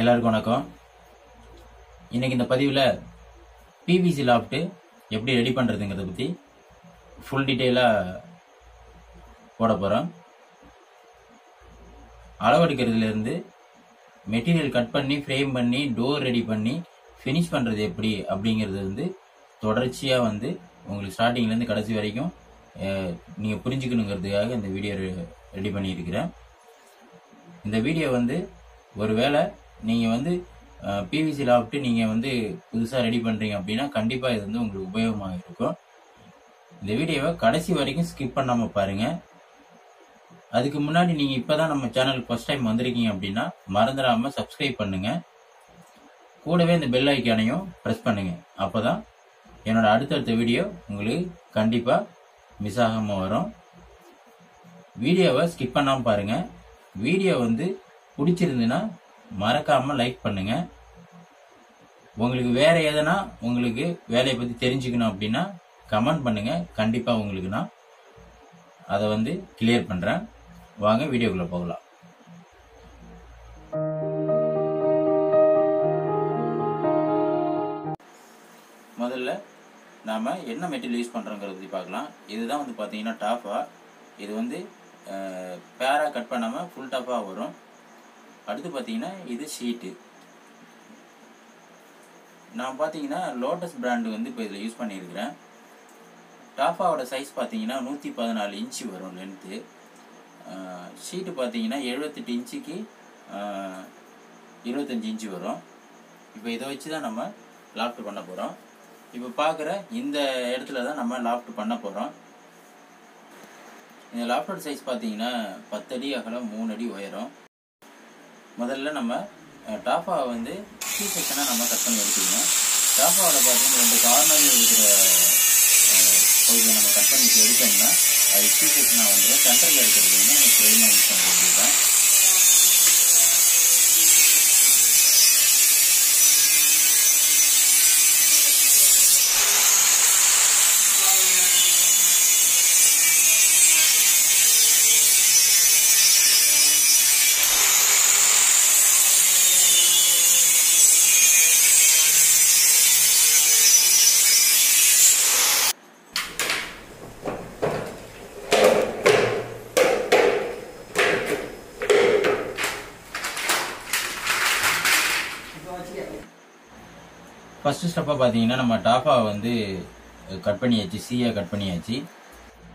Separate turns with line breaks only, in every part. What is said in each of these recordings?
எல்லாருக்கும் வணக்கம். இன்னைக்கு இந்த பதிவில் பிவிசி லாஃப்ட்டு எப்படி ரெடி பண்ணுறதுங்கிறத பற்றி ஃபுல் டீட்டெயிலாக போட போகிறோம் அளவெடுக்கிறதுலேருந்து மெட்டீரியல் கட் பண்ணி ஃப்ரேம் பண்ணி டோர் ரெடி பண்ணி ஃபினிஷ் பண்ணுறது எப்படி அப்படிங்கிறது வந்து தொடர்ச்சியாக வந்து உங்களுக்கு ஸ்டார்டிங்லேருந்து கடைசி வரைக்கும் நீங்கள் புரிஞ்சுக்கணுங்கிறதுக்காக இந்த வீடியோ ரெடி பண்ணியிருக்கிறேன். இந்த வீடியோ வந்து ஒருவேளை நீங்கள் வந்து பிவிசி லாப்ட்டு நீங்கள் வந்து புதுசாக ரெடி பண்ணுறீங்க அப்படின்னா கண்டிப்பாக இது வந்து உங்களுக்கு உபயோகமாக இருக்கும். இந்த வீடியோவை கடைசி வரைக்கும் ஸ்கிப் பண்ணாமல் பாருங்கள் அதுக்கு முன்னாடி நீங்கள் இப்போ தான் நம்ம சேனலுக்கு ஃபஸ்ட் டைம் வந்திருக்கீங்க அப்படின்னா மறந்துடாமல் சப்ஸ்கிரைப் பண்ணுங்கள் கூடவே இந்த பெல் ஐக்கானையும் ப்ரெஸ் பண்ணுங்கள் அப்போ தான் என்னோட அடுத்தடுத்த வீடியோ உங்களுக்கு கண்டிப்பாக மிஸ் ஆகாமல் வரும். வீடியோவை ஸ்கிப் பண்ணாமல் பாருங்கள் வீடியோ வந்து பிடிச்சிருந்துன்னா மறக்காமல் லைக் பண்ணுங்கள் உங்களுக்கு வேற எதனா உங்களுக்கு வேலையை பற்றி தெரிஞ்சுக்கணும் அப்படின்னா கமெண்ட் பண்ணுங்கள் கண்டிப்பாக உங்களுக்கு நான் அதை வந்து கிளியர் பண்ணுறேன் வாங்க வீடியோக்குள்ளே போகலாம். முதல்ல நாம் என்ன மெட்டீரியல் யூஸ் பண்ணுறோங்கிறத பற்றி பார்க்கலாம். இதுதான் வந்து பார்த்தீங்கன்னா டாஃபா இது வந்து பேரா கட் பண்ணாமல் ஃபுல் டாஃபாக வரும். அடுத்து பார்த்தீங்கன்னா இது ஷீட்டு. நான் பார்த்தீங்கன்னா லோட்டஸ் பிராண்டு வந்து இப்போ இதில் யூஸ் பண்ணியிருக்கிறேன். டாஃபாவோட சைஸ் பார்த்தீங்கன்னா நூற்றி பதினாலு இன்ச்சு வரும் லென்த்து ஷீட்டு பார்த்தீங்கன்னா எழுபத்தெட்டு இன்ச்சுக்கு இருபத்தஞ்சி இன்ச்சு வரும். இப்போ இதை வச்சு தான் நம்ம லாஃப்ட் பண்ண போகிறோம் இப்போ பார்க்குற இந்த இடத்துல தான் நம்ம லாஃப்ட் பண்ண போகிறோம் இந்த லாஃப்டோட சைஸ் பார்த்தீங்கன்னா பத்தடி அகலம் மூணு அடி உயரம். முதல்ல நம்ம டாஃபா வந்து சி செக்ஷனாக நம்ம கட் பண்ணி எடுத்துக்கணும். டாஃபாவில் பார்த்தீங்கன்னா ரெண்டு கார்னரில் இருக்கிற பகுதியை நம்ம கட் பண்ணி எடுத்தோம்னா அது சி செக்ஷனாக வந்துடும் சென்டரில் இருக்கிறது வந்து நம்ம ஃப்ரெயிமாக யூஸ் பண்ணுறது தான் ஃபஸ்ட்டு ஸ்டெப்பாக பார்த்தீங்கன்னா நம்ம டாஃபா வந்து கட் பண்ணியாச்சு சீயாக கட் பண்ணியாச்சு.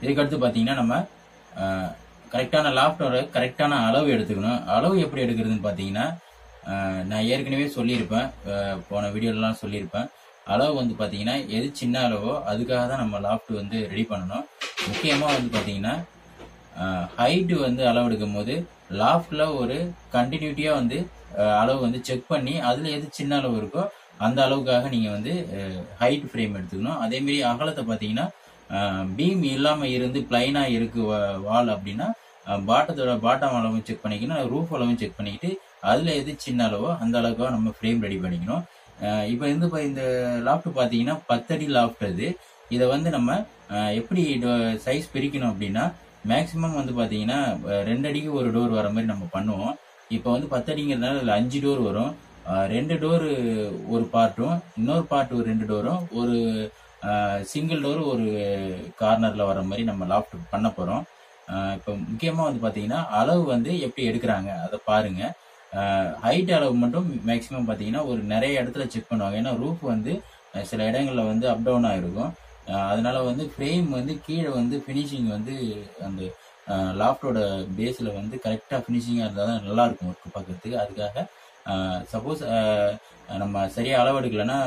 இதுக்கடுத்து பார்த்தீங்கன்னா நம்ம கரெக்டான லாஃப்டோட கரெக்டான அளவு எடுத்துக்கணும். அளவு எப்படி எடுக்கிறதுன்னு பார்த்தீங்கன்னா நான் ஏற்கனவே சொல்லியிருப்பேன். போன வீடியோலலாம் சொல்லியிருப்பேன். அளவு வந்து பார்த்தீங்கன்னா எது சின்ன அளவோ அதுக்காக தான் நம்ம லாஃப்ட் வந்து ரெடி பண்ணணும். முக்கியமாக வந்து பார்த்தீங்கன்னா ஹைட்டு வந்து அளவு எடுக்கும் போது லாஃப்டில் ஒரு கண்டினியூட்டியாக வந்து அளவு வந்து செக் பண்ணி அதில் எது சின்ன அளவு இருக்கோ அந்த அளவுக்காக நீங்கள் வந்து ஹைட் ஃப்ரேம் எடுத்துக்கணும். அதேமாரி அகலத்தை பார்த்தீங்கன்னா பீம் இல்லாமல் இருந்து பிளைனாக இருக்கு வால் அப்படின்னா பாட்டத்தோட பாட்டம் அளவும் செக் பண்ணிக்கணும். ரூஃப் அளவும் செக் பண்ணிக்கிட்டு அதில் எது சின்ன அளவோ அந்த அளவுக்காக நம்ம ஃப்ரேம் ரெடி பண்ணிக்கணும். இப்போ வந்து இப்போ இந்த லாஃப்ட் பார்த்தீங்கன்னா பத்தடி லாஃப்ட் அது. இதை வந்து நம்ம எப்படி சைஸ் பிரிக்கணும் அப்படின்னா மேக்சிமம் வந்து பார்த்தீங்கன்னா ரெண்டு அடிக்கு ஒரு டோர் வர மாதிரி நம்ம பண்ணுவோம். இப்போ வந்து பத்தடிங்கிறதுனால அதில் அஞ்சு டோர் வரும். ரெண்டு டோரு ஒரு பார்ட்டும் இன்னொரு பார்ட் ஒரு ரெண்டு டோரும் ஒரு சிங்கிள் டோர் ஒரு கார்னரில் வர மாதிரி நம்ம லாஃப்ட் பண்ண போகிறோம் இப்போ முக்கியமாக வந்து பார்த்தீங்கன்னா அளவு வந்து எப்படி எடுக்கிறாங்க அதை பாருங்க. ஹைட் அளவு மட்டும் மேக்ஸிமம் பார்த்தீங்கன்னா ஒரு நிறைய இடத்துல செக் பண்ணுவாங்க. ஏன்னா ரூஃப் வந்து சில இடங்களில் வந்து அப் டவுன் ஆகிருக்கும் அதனால வந்து ஃப்ரேம் வந்து கீழே வந்து ஃபினிஷிங் வந்து அந்த லாஃப்டோட பேஸில் வந்து கரெக்டாக ஃபினிஷிங்காக இருந்தால் தான் நல்லாயிருக்கும் ஒர்க் பார்க்குறதுக்கு அதுக்காக Uh, சப்போஸ் uh, uh, நம்ம சரியாக அளவெடுக்கலைன்னா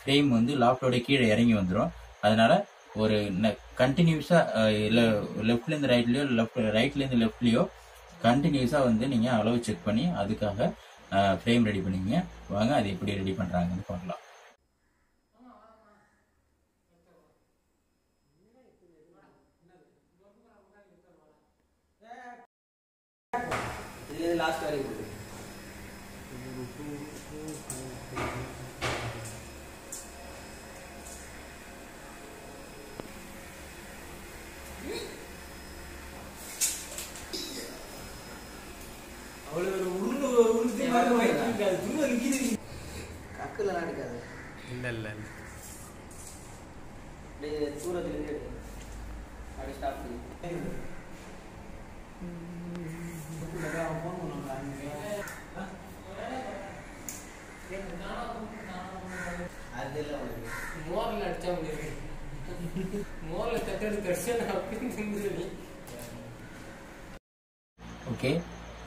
ஃப்ரேம் வந்து லாஃப்டோட கீழே இறங்கி வந்துடும் அதனால ஒரு கண்டினியூஸாக இல்லை லெஃப்ட்லேருந்து ரைட்லேயோ லெஃப்ட் ரைட்லேருந்து லெஃப்ட்லேயோ கண்டினியூஸாக வந்து நீங்கள் அளவு செக் பண்ணி அதுக்காக ஃப்ரேம் ரெடி பண்ணிங்க வாங்க அது எப்படி ரெடி பண்ணுறாங்கன்னு பார்க்கலாம்.
லாஸ்ட் வரைக்கும்
இல்லை மோரில் அடிச்சா முடியாது. மோரில் அப்படின்னு நீ
ஓகே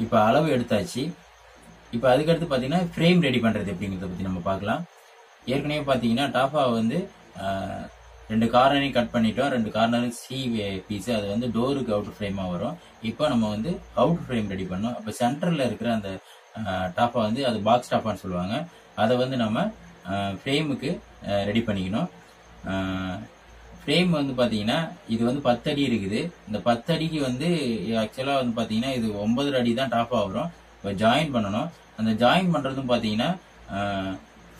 இப்போ அளவு எடுத்தாச்சு. இப்போ அதுக்கடுத்து பார்த்தீங்கன்னா ஃப்ரேம் ரெடி பண்ணுறது எப்படிங்கிறத பற்றி நம்ம பார்க்கலாம். ஏற்கனவே பார்த்தீங்கன்னா டாஃபா வந்து ரெண்டு கார்னரையும் கட் பண்ணிட்டோம். ரெண்டு கார்னரும் சி பீஸ் அது வந்து டோருக்கு அவுட் ஃப்ரேமாக வரும். இப்போ நம்ம வந்து அவுட் ஃப்ரேம் ரெடி பண்ணோம். அப்போ சென்டரில் இருக்கிற அந்த டாஃபா வந்து அது பாக்ஸ் டாஃபான்னு சொல்லுவாங்க. அதை வந்து நம்ம ஃப்ரேமுக்கு ரெடி பண்ணிக்கணும். ஃப்ரேம் வந்து பார்த்தீங்கன்னா இது வந்து பத்தடி இருக்குது. இந்த பத்தடிக்கு வந்து ஆக்சுவலாக வந்து பார்த்தீங்கன்னா இது ஒன்பது அடி தான் டாஃபாக வரும். இப்போ ஜாயின் பண்ணணும். அந்த ஜாயின் பண்ணுறதும் பார்த்தீங்கன்னா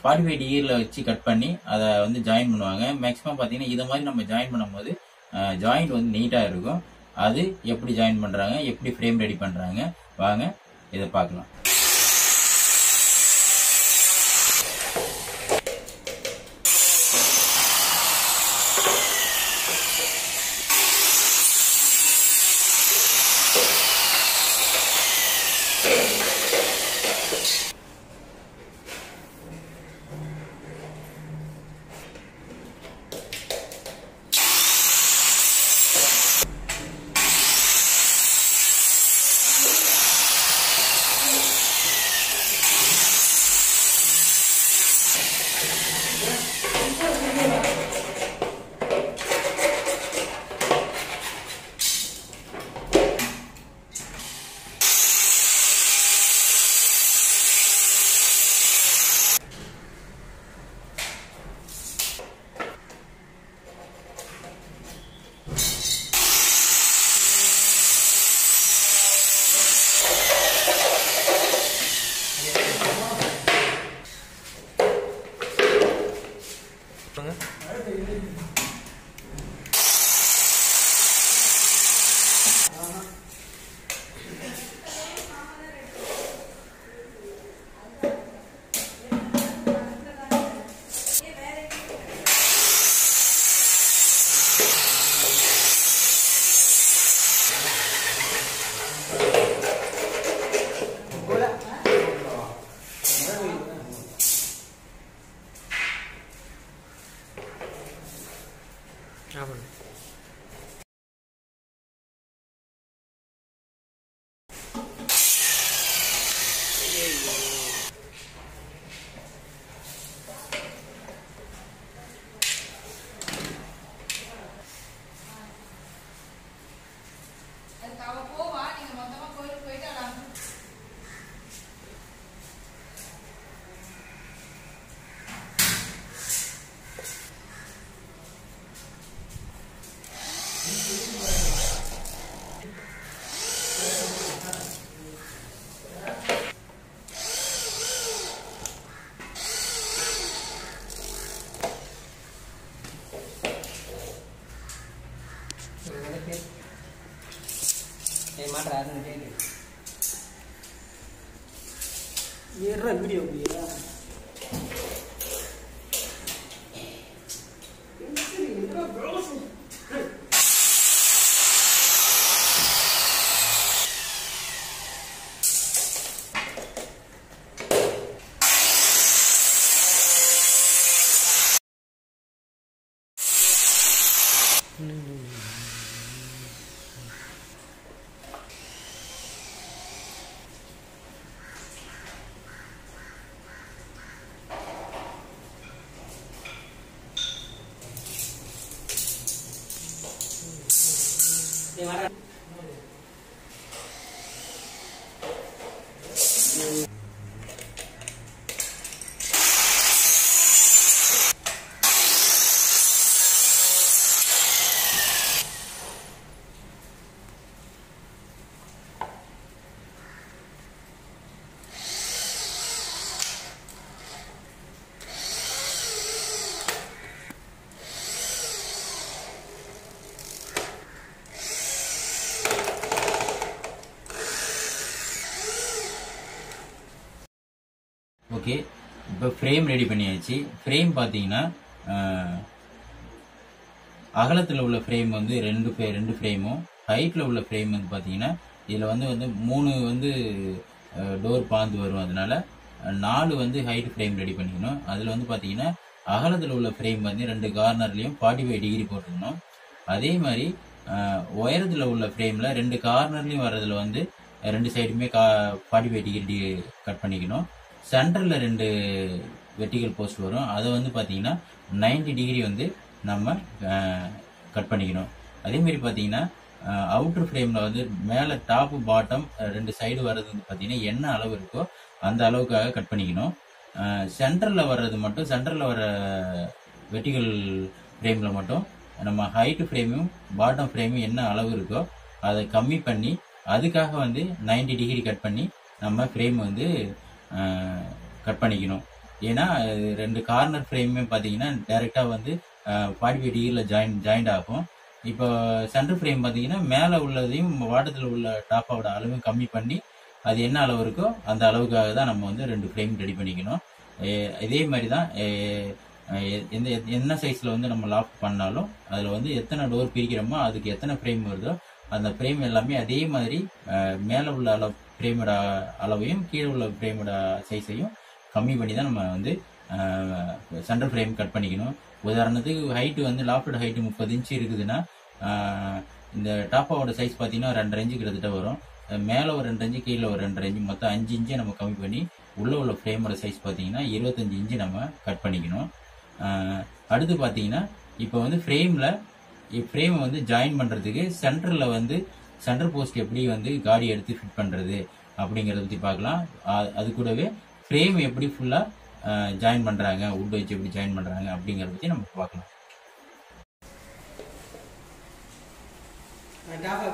ஃபார்ட்டி ஃபைவ் டிகிரியில் வச்சு கட் பண்ணி அதை வந்து ஜாயின் பண்ணுவாங்க. மேக்ஸிமம் பார்த்தீங்கன்னா இதை மாதிரி நம்ம ஜாயின் பண்ணும்போது ஜாயிண்ட் வந்து நீட்டாக இருக்கும். அது எப்படி ஜாயின் பண்ணுறாங்க எப்படி ஃப்ரேம் ரெடி பண்ணுறாங்க வாங்க இதை பார்க்கலாம்.
起来
了。இப்போ ஃப்ரேம் ரெடி பண்ணியாச்சு. ஃப்ரேம் பார்த்தீங்கன்னா அகலத்தில் உள்ள ஃப்ரேம் வந்து ரெண்டு ரெண்டு ஃப்ரேமும் ஹைட்டில் உள்ள ஃப்ரேம் வந்து பார்த்தீங்கன்னா இதில் வந்து வந்து மூணு வந்து டோர் பாந்து வரும். அதனால நாலு வந்து ஹைட் ஃப்ரேம் ரெடி பண்ணிக்கணும். அதில் வந்து பார்த்தீங்கன்னா அகலத்தில் உள்ள ஃப்ரேம் வந்து ரெண்டு கார்னர்லேயும் ஃபார்ட்டி ஃபைவ் டிகிரி போட்டுக்கணும். அதே மாதிரி உயரத்தில் உள்ள ஃப்ரேமில் ரெண்டு கார்னர்லேயும் வர்றதில் வந்து ரெண்டு சைடுமே கா ஃபார்ட்டி ஃபைவ் டிகிரி கட் பண்ணிக்கணும். சென்டரில் ரெண்டு வெர்டிகல் போஸ்ட் வரும். அதை வந்து பார்த்தீங்கன்னா 90 டிகிரி வந்து நம்ம கட் பண்ணிக்கணும். அதேமாரி பார்த்தீங்கன்னா அவுட்டர் ஃப்ரேமில் வந்து மேலே டாப்பு பாட்டம் ரெண்டு சைடு வர்றது வந்து பார்த்தீங்கன்னா என்ன அளவு இருக்கோ அந்த அளவுக்காக கட் பண்ணிக்கணும். சென்டரில் வர்றது மட்டும் சென்டரில் வர வெர்டிகல் ஃப்ரேமில் மட்டும் நம்ம ஹைட்டு ஃப்ரேமும் பாட்டம் ஃப்ரேமும் என்ன அளவு இருக்கோ அதை கம்மி பண்ணி அதுக்காக வந்து 90 டிகிரி கட் பண்ணி நம்ம ஃப்ரேம் வந்து கட் பண்ணிக்கணும். ஏன்னா ரெண்டு கார்னர் ஃப்ரேமுமே பார்த்தீங்கன்னா டைரெக்டாக வந்து ஃபார்ட்டி ஃபைவ் டிகிரியில் ஜாயின் ஜாயிண்ட் ஆகும். இப்போ சென்டர் ஃப்ரேம் பார்த்தீங்கன்னா மேலே உள்ளதையும் வாட்டத்தில் உள்ள டாப்பாவோட அளவையும் கம்மி பண்ணி அது என்ன அளவு இருக்கோ அந்த அளவுக்காக தான் நம்ம வந்து ரெண்டு ஃப்ரேம் ரெடி பண்ணிக்கணும். இதே மாதிரி தான் எ- எந்த என்ன சைஸில் வந்து நம்ம லாக் பண்ணாலும் அதில் வந்து எத்தனை டோர் பிரிக்கிறோமோ அதுக்கு எத்தனை ஃப்ரேம் வருதோ அந்த ஃப்ரேம் எல்லாமே அதே மாதிரி மேலே உள்ள அளவு ஃப்ரேமோட அளவையும் கீழே உள்ள ஃப்ரேமோட சைஸையும் கம்மி பண்ணி தான் நம்ம வந்து சென்டர் ஃப்ரேம் கட் பண்ணிக்கணும். உதாரணத்துக்கு ஹைட்டு வந்து லாஃப்டட் ஹைட்டு முப்பது இன்ச்சு இருக்குதுன்னா இந்த டாப்பாவோட சைஸ் பார்த்தீங்கன்னா ரெண்டரை இன்ச்சு கிட்டத்தட்ட வரும். மேலே ஒரு ரெண்டு இன்ச்சு கீழே ஒரு ரெண்டு இன்ச்சு மொத்தம் அஞ்சு இன்ச்சு நம்ம கம்மி பண்ணி உள்ளே உள்ள ஃப்ரேமோட சைஸ் பார்த்தீங்கன்னா இருபத்தஞ்சு இன்ச்சு நம்ம கட் பண்ணிக்கணும். அடுத்து பார்த்தீங்கன்னா இப்போ வந்து ஃப்ரேமில் ஃப்ரேமை வந்து ஜாயின் பண்ணுறதுக்கு சென்டரில் வந்து சென்டர் போஸ்ட் எப்படி வந்து காடி எடுத்து ஃபிட் பண்ணுறது அப்படிங்கிறத பற்றி பார்க்கலாம். அது கூடவே ஃப்ரேம் எப்படி ஃபுல்லாக ஜாயின் பண்ணுறாங்க உட் வச்சு எப்படி ஜாயின் பண்ணுறாங்க அப்படிங்கிறத பற்றி நம்ம பார்க்கலாம்.
டாபா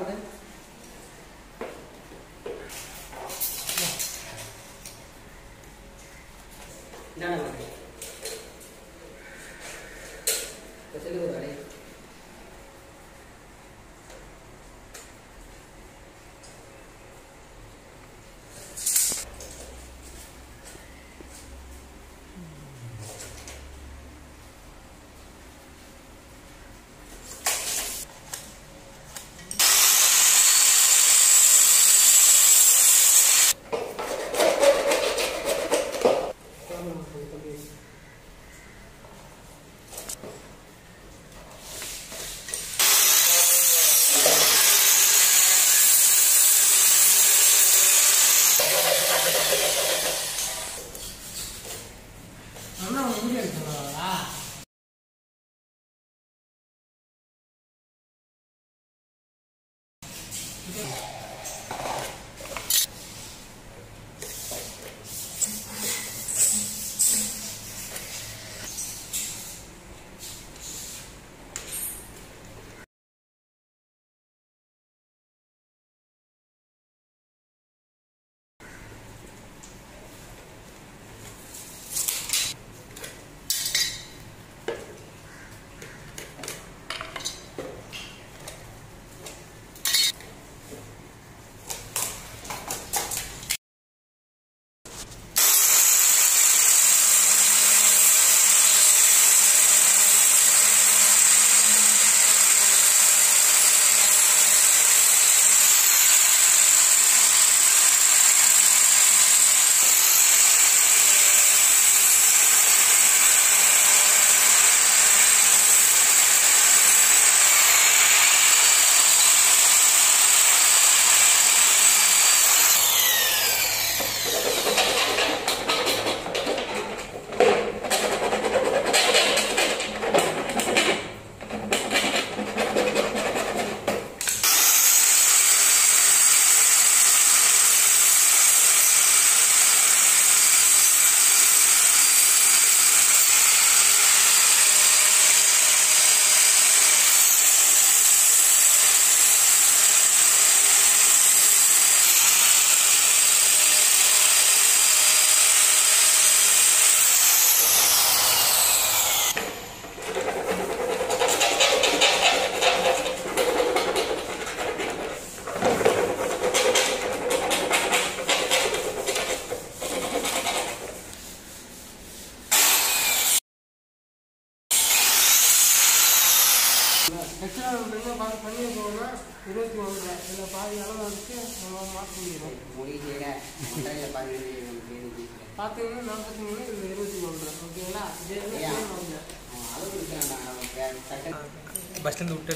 சட்டம்
விட்டு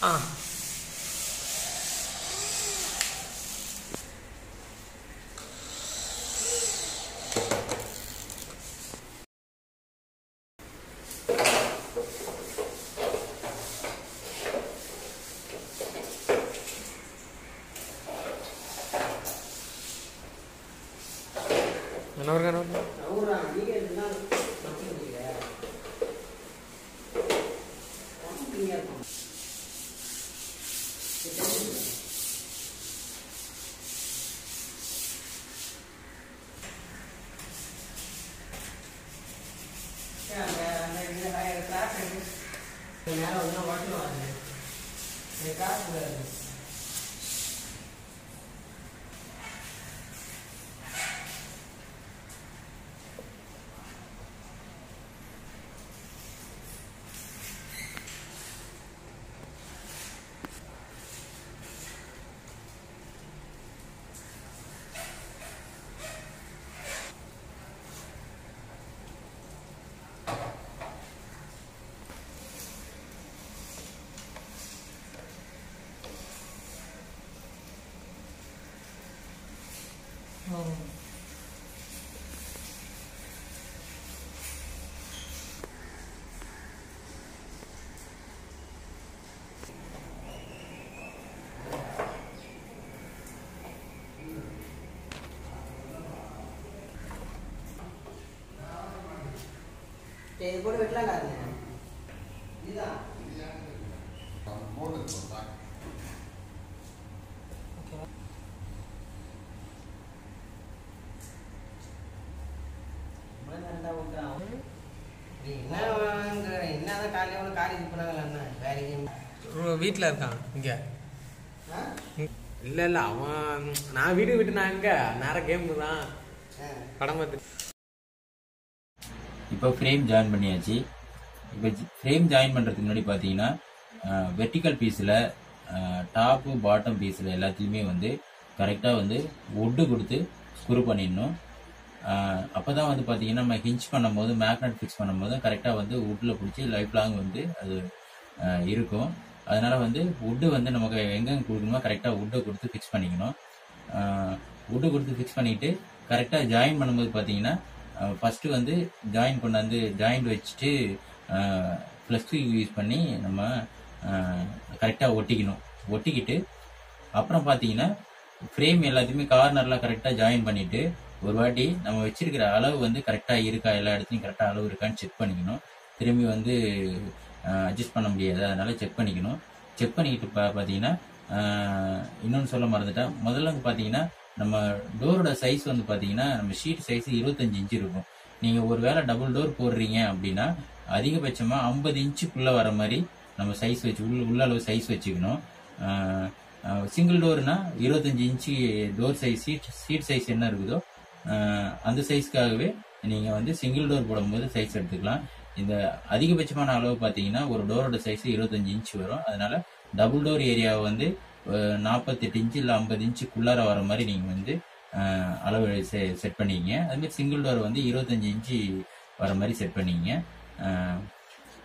ஆ என்ன ஒரு என்ன ஒரு
அவரா நீங்க இருந்தா பிரச்சனை இல்லை கம்மியாக இருக்கும்
நேரம் வந்து வாட்டில் வாங்க காசு
இது போட்டு வெட்டலாம் இதுதான். வேற எங்கேயும்
வீட்டில் இருக்கான் இங்கே? இல்லை இல்லை அவன் நான் வீடு விட்டு நான் இங்கே நேரம் கேம் தான். படம் பார்த்து
இப்போ ஃப்ரேம் ஜாயின் பண்ணியாச்சு. இப்போ ஃப்ரேம் ஜாயின் பண்ணுறதுக்கு முன்னாடி பார்த்தீங்கன்னா வெர்டிக்கல் பீஸில் டாப்பு பாட்டம் பீஸில் எல்லாத்துலேயுமே வந்து கரெக்டாக வந்து ஒட்டு கொடுத்து ஸ்க்ரூ பண்ணிடணும். அப்போ தான் வந்து பார்த்தீங்கன்னா நம்ம ஹிஞ்ச் பண்ணும்போது மேக்னட் ஃபிக்ஸ் பண்ணும்போது கரெக்டாக வந்து உட்டில் பிடிச்சி லைஃப் லாங் வந்து அது இருக்கும். அதனால் வந்து வுட்டு வந்து நமக்கு எங்கெங்க கொடுக்கணுமோ கரெக்டாக வுட்டை கொடுத்து ஃபிக்ஸ் பண்ணிக்கணும். வுட்டு கொடுத்து ஃபிக்ஸ் பண்ணிவிட்டு கரெக்டாக ஜாயின் பண்ணும்போது பார்த்தீங்கன்னா ஃபஸ்ட்டு வந்து ஜாயின் கொண்டாந்து ஜாயிண்ட் வச்சுட்டு ப்ளஸ் டூ யூஸ் பண்ணி நம்ம கரெக்டாக ஒட்டிக்கணும். ஒட்டிக்கிட்டு அப்புறம் பார்த்தீங்கன்னா ஃப்ரேம் எல்லாத்தையுமே கார்னர்லாம் கரெக்டாக ஜாயின் பண்ணிவிட்டு ஒரு வாட்டி நம்ம வச்சிருக்கிற அளவு வந்து கரெக்டாக இருக்கா எல்லா இடத்துலையும் கரெக்டாக அளவு இருக்கான்னு செக் பண்ணிக்கணும். திரும்பி வந்து அட்ஜஸ்ட் பண்ண முடியாது. அதனால செக் பண்ணிக்கணும். செக் பண்ணிக்கிட்டு பா பார்த்தீங்கன்னா இன்னொன்று சொல்ல மறந்துட்டேன். முதல்ல பார்த்தீங்கன்னா நம்ம டோரோட சைஸ் வந்து பார்த்தீங்கன்னா நம்ம ஷீட் சைஸ் இருபத்தஞ்சு இன்ச்சு இருக்கும். நீங்கள் ஒரு வேளை டபுள் டோர் போடுறீங்க அப்படின்னா அதிகபட்சமாக ஐம்பது இன்ச்சுக்குள்ளே வர மாதிரி நம்ம சைஸ் வச்சு உள்ள உள்ள அளவு சைஸ் வச்சுக்கணும் சிங்கிள் டோர்னா இருபத்தஞ்சு inch door size seat seat size என்ன இருக்குதோ அந்த சைஸ்க்காகவே நீங்கள் வந்து சிங்கிள் டோர் போடும்போது சைஸ் எடுத்துக்கலாம். இந்த அதிகபட்சமான அளவு பார்த்தீங்கன்னா ஒரு டோரோட சைஸ் இருபத்தஞ்சு இன்ச் வரும். அதனால டபுள் டோர் ஏரியாவை வந்து நாற்பத்தெட்டு இன்ச்சு இல்லை ஐம்பது இன்ச்சுக்குள்ளார வர மாதிரி நீங்கள் வந்து அளவு செ செட் பண்ணிங்க. அதுமாதிரி சிங்கிள் டோர் வந்து இருபத்தஞ்சி இன்ச்சு வர மாதிரி செட் பண்ணிக்கங்க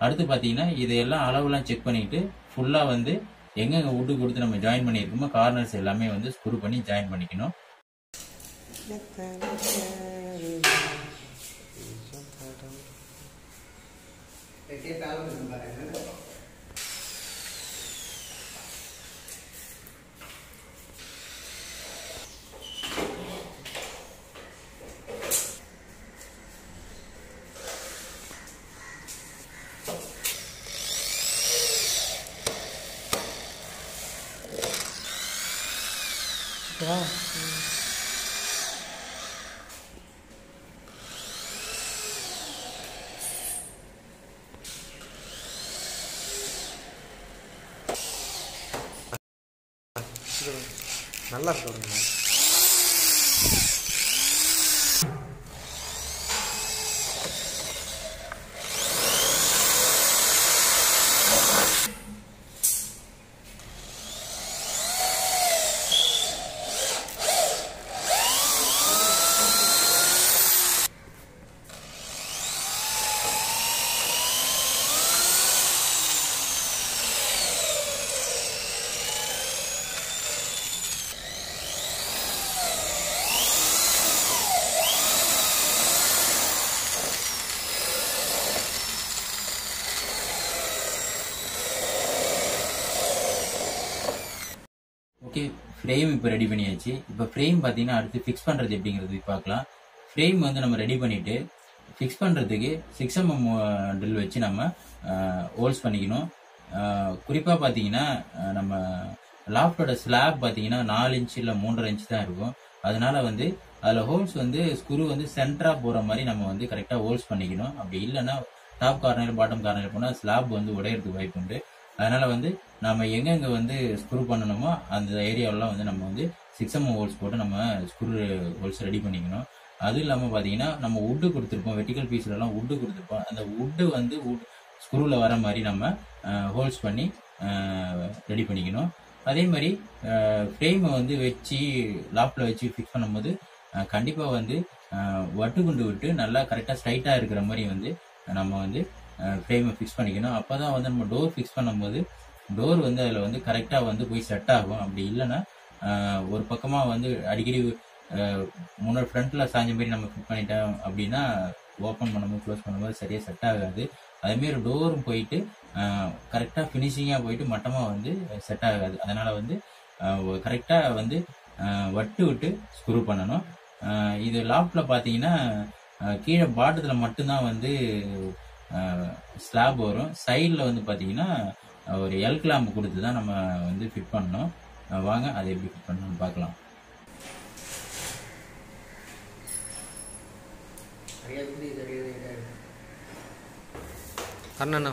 அடுத்து பார்த்தீங்கன்னா இதையெல்லாம் அளவுலாம் செக் பண்ணிட்டு ஃபுல்லாக வந்து எங்கெங்க உட்டு கொடுத்து நம்ம ஜாயின் பண்ணியிருக்கோமோ கார்னர்ஸ் எல்லாமே வந்து ஸ்க்ரூ பண்ணி ஜாயின் பண்ணிக்கணும்.
டேப் ஓகேவா
நல்லா சொல்லுங்க
ஃப்ரேம் இப்போ ரெடி பண்ணியாச்சு. இப்போ ஃப்ரேம் பார்த்தீங்கன்னா அடுத்து ஃபிக்ஸ் பண்ணுறது எப்படிங்கிறது பார்க்கலாம். ஃப்ரேம் வந்து நம்ம ரெடி பண்ணிவிட்டு ஃபிக்ஸ் பண்ணுறதுக்கு சிக்ஸ் எம்எம் ட்ரில் வச்சு நம்ம ஹோல்ஸ் பண்ணிக்கணும். குறிப்பாக பார்த்தீங்கன்னா நம்ம லாஃப்டோட ஸ்லாப் பார்த்தீங்கன்னா நாலு இன்ச் இல்லை மூன்றரை இன்ச் தான் இருக்கும். அதனால வந்து அதில் ஹோல்ஸ் வந்து ஸ்க்ரூ வந்து சென்டராக போகிற மாதிரி நம்ம வந்து கரெக்டாக ஹோல்ஸ் பண்ணிக்கணும். அப்படி இல்லைன்னா டாப் கார்னர் பாட்டம் கார்னர் போனால் ஸ்லாப் வந்து உடையிறதுக்கு வாய்ப்பு உண்டு அதனால வந்து நம்ம எங்கெங்க வந்து ஸ்க்ரூ பண்ணணுமோ அந்த ஏரியாவெல்லாம் வந்து நம்ம வந்து சிக்ஸ் எம் ஹோல்ஸ் போட்டு நம்ம ஸ்க்ரூ ஹோல்ஸ் ரெடி பண்ணிக்கணும். அதுவும் இல்லாமல் பார்த்தீங்கன்னா நம்ம உட்டு கொடுத்துருப்போம் வெட்டிக்கல் பீஸ்லலாம் உட்டு கொடுத்துருப்போம். அந்த உட்டு வந்து உட் ஸ்க்ரூவில் வர மாதிரி நம்ம ஹோல்ஸ் பண்ணி ரெடி பண்ணிக்கணும். அதே மாதிரி ஃப்ரேமை வந்து வச்சு லாப்டில் வச்சு ஃபிக்ஸ் பண்ணும்போது கண்டிப்பாக வந்து வட்டு குண்டு விட்டு நல்லா கரெக்டாக ஸ்ட்ரைட்டாக இருக்கிற மாதிரி வந்து நம்ம வந்து ஃப்ரேமை ஃபிக்ஸ் பண்ணிக்கணும். அப்போ தான் வந்து நம்ம டோர் ஃபிக்ஸ் பண்ணும்போது டோர் வந்து அதில் வந்து கரெக்டாக வந்து போய் செட் ஆகும். அப்படி இல்லைன்னா ஒரு பக்கமாக வந்து அடிக்கடி முன்னாடி ஃப்ரண்ட்டில் சாஞ்ச மாதிரி நம்ம ஃபிட் பண்ணிட்டோம் அப்படின்னா ஓப்பன் பண்ணும்போது க்ளோஸ் பண்ணும்போது சரியாக செட் ஆகாது. அதேமாரி டோரும் போயிட்டு கரெக்டாக ஃபினிஷிங்காக போயிட்டு மட்டமாக வந்து செட் ஆகாது. அதனால் வந்து கரெக்டாக வந்து வட்டு விட்டு ஸ்க்ரூ பண்ணணும். இது லாப்டில் பார்த்தீங்கன்னா கீழே பாட்டத்தில் மட்டும்தான் வந்து ஸ்லாப் வரும். சைடில் வந்து பார்த்தீங்கன்னா ஒரு எல் கிளாம்பு கொடுத்து தான் நம்ம வந்து ஃபிட் பண்ணணும். அஹ், வாங்க அதை எப்படி ஃபிட் பண்ணணும்னு பார்க்கலாம்.
கண்ணண்ணா.